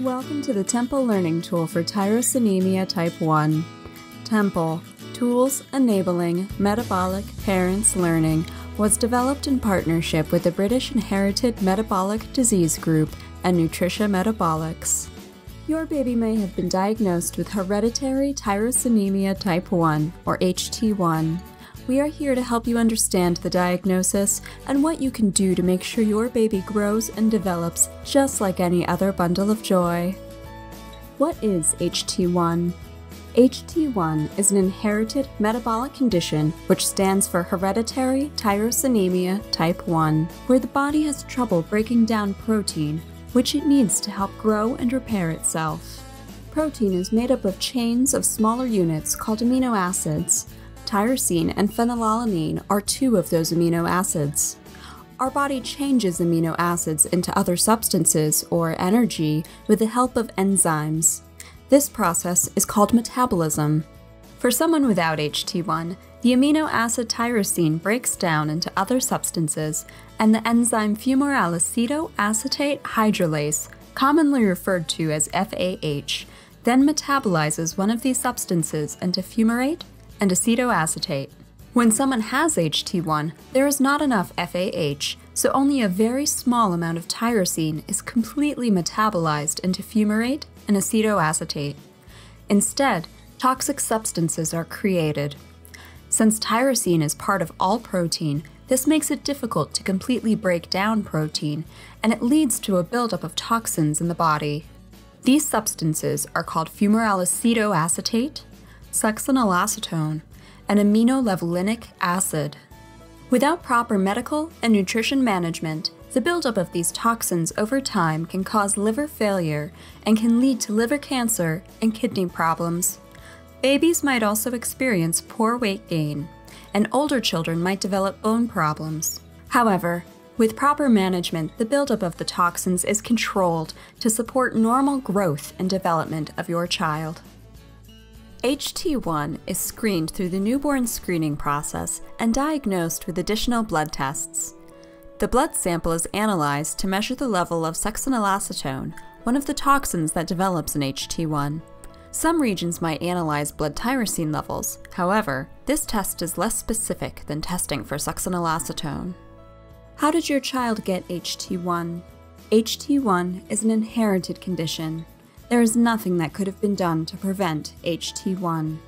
Welcome to the Temple Learning Tool for Tyrosinemia Type 1. Temple Tools Enabling Metabolic Parents Learning was developed in partnership with the British Inherited Metabolic Disease Group and Nutricia Metabolics. Your baby may have been diagnosed with hereditary tyrosinemia type 1, or HT1. We are here to help you understand the diagnosis and what you can do to make sure your baby grows and develops just like any other bundle of joy. What is HT1? HT1 is an inherited metabolic condition which stands for hereditary tyrosinemia type 1, where the body has trouble breaking down protein, which it needs to help grow and repair itself. Protein is made up of chains of smaller units called amino acids. Tyrosine and phenylalanine are two of those amino acids. Our body changes amino acids into other substances or energy with the help of enzymes. This process is called metabolism. For someone without HT1, the amino acid tyrosine breaks down into other substances, and the enzyme fumarylacetoacetate hydrolase, commonly referred to as FAH, then metabolizes one of these substances into fumarate and acetoacetate. When someone has HT1, there is not enough FAH, so only a very small amount of tyrosine is completely metabolized into fumarate and acetoacetate. Instead, toxic substances are created. Since tyrosine is part of all protein, this makes it difficult to completely break down protein, and it leads to a buildup of toxins in the body. These substances are called fumarylacetoacetate, succinylacetone, and aminolevulinic acid. Without proper medical and nutrition management, the buildup of these toxins over time can cause liver failure and can lead to liver cancer and kidney problems. Babies might also experience poor weight gain, and older children might develop bone problems. However, with proper management, the buildup of the toxins is controlled to support normal growth and development of your child. HT1 is screened through the newborn screening process and diagnosed with additional blood tests. The blood sample is analyzed to measure the level of succinylacetone, one of the toxins that develops in HT1. Some regions might analyze blood tyrosine levels, however, this test is less specific than testing for succinylacetone. How did your child get HT1? HT1 is an inherited condition. There is nothing that could have been done to prevent HT1.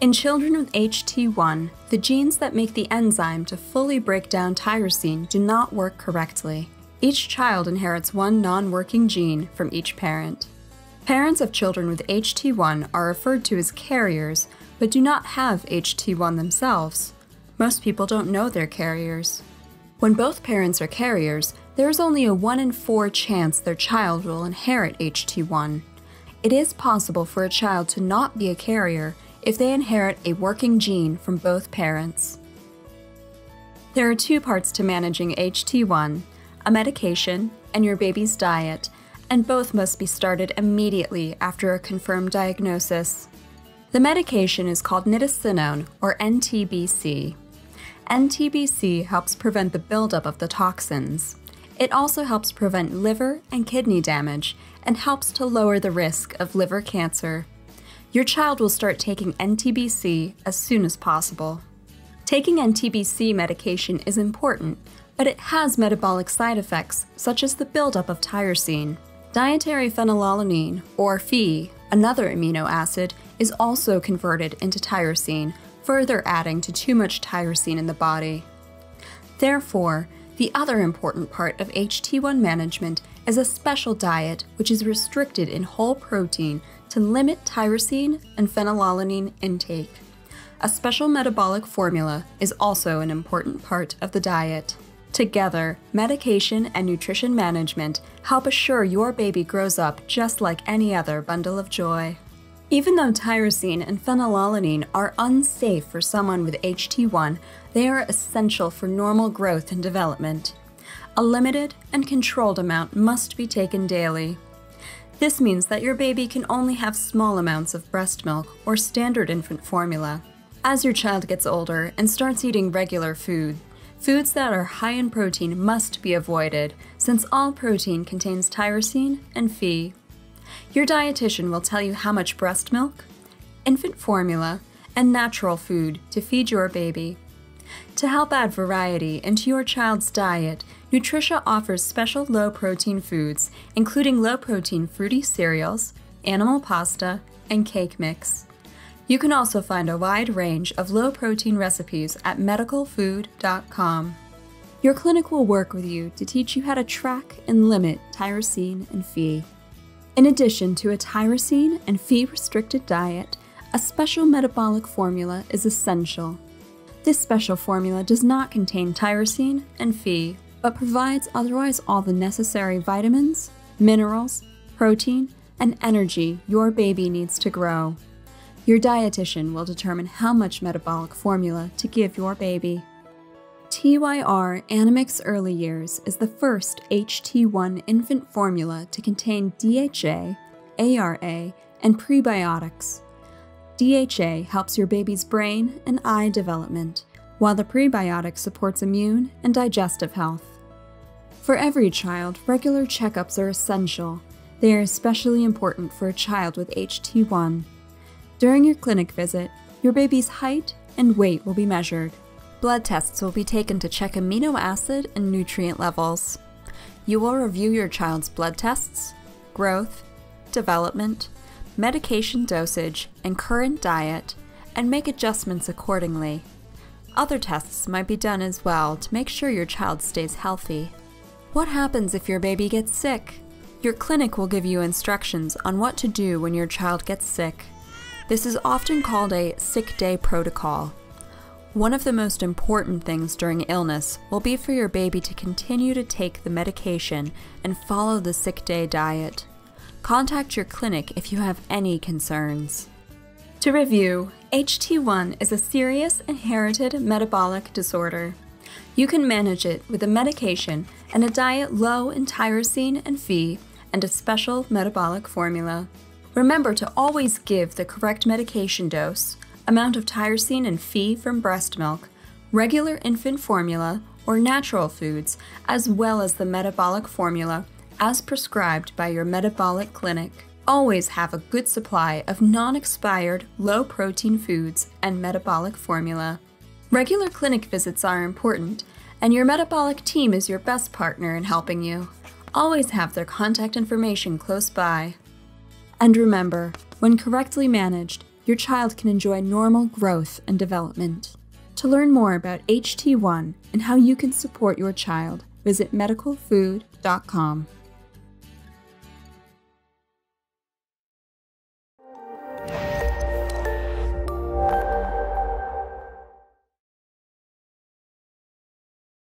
In children with HT1, the genes that make the enzyme to fully break down tyrosine do not work correctly. Each child inherits one non working gene from each parent. Parents of children with HT1 are referred to as carriers, but do not have HT1 themselves. Most people don't know they're carriers. When both parents are carriers, there is only a 1 in 4 chance their child will inherit HT1. It is possible for a child to not be a carrier if they inherit a working gene from both parents. There are two parts to managing HT1 a medication and your baby's diet, and both must be started immediately after a confirmed diagnosis. The medication is called nitisinone, or NTBC. NTBC helps prevent the buildup of the toxins. It also helps prevent liver and kidney damage and helps to lower the risk of liver cancer. Your child will start taking NTBC as soon as possible. Taking NTBC medication is important, but it has metabolic side effects such as the buildup of tyrosine. Dietary phenylalanine, or Phe, another amino acid, is also converted into tyrosine, further adding to too much tyrosine in the body. Therefore, the other important part of HT1 management is a special diet which is restricted in whole protein to limit tyrosine and phenylalanine intake. A special metabolic formula is also an important part of the diet. Together, medication and nutrition management help assure your baby grows up just like any other bundle of joy. Even though tyrosine and phenylalanine are unsafe for someone with HT1, they are essential for normal growth and development. A limited and controlled amount must be taken daily. This means that your baby can only have small amounts of breast milk or standard infant formula. As your child gets older and starts eating regular food, foods that are high in protein must be avoided since all protein contains tyrosine and Phe. Your dietitian will tell you how much breast milk, infant formula, and natural food to feed your baby. To help add variety into your child's diet, Nutricia offers special low protein foods, including low protein fruity cereals, animal pasta, and cake mix. You can also find a wide range of low protein recipes at medicalfood.com. Your clinic will work with you to teach you how to track and limit tyrosine and Phe. In addition to a tyrosine and Phe restricted diet, a special metabolic formula is essential. This special formula does not contain tyrosine and Phe but provides otherwise all the necessary vitamins, minerals, protein, and energy your baby needs to grow. Your dietitian will determine how much metabolic formula to give your baby. TYR Anamix Early Years is the first HT1 infant formula to contain DHA, ARA, and prebiotics. DHA helps your baby's brain and eye development, while the prebiotic supports immune and digestive health. For every child, regular checkups are essential. They are especially important for a child with HT1. During your clinic visit, your baby's height and weight will be measured. Blood tests will be taken to check amino acid and nutrient levels. You will review your child's blood tests, growth, development, medication dosage, and current diet, and make adjustments accordingly. Other tests might be done as well to make sure your child stays healthy. What happens if your baby gets sick? Your clinic will give you instructions on what to do when your child gets sick. This is often called a sick day protocol. One of the most important things during illness will be for your baby to continue to take the medication and follow the sick day diet. Contact your clinic if you have any concerns. To review, HT1 is a serious inherited metabolic disorder. You can manage it with a medication and a diet low in tyrosine and Phe and a special metabolic formula. Remember to always give the correct medication dose, amount of tyrosine and Phe from breast milk, regular infant formula, or natural foods, as well as the metabolic formula as prescribed by your metabolic clinic. Always have a good supply of non expired, low protein foods and metabolic formula. Regular clinic visits are important, and your metabolic team is your best partner in helping you. Always have their contact information close by. And remember, when correctly managed, your child can enjoy normal growth and development. To learn more about HT1 and how you can support your child, visit medicalfood.com.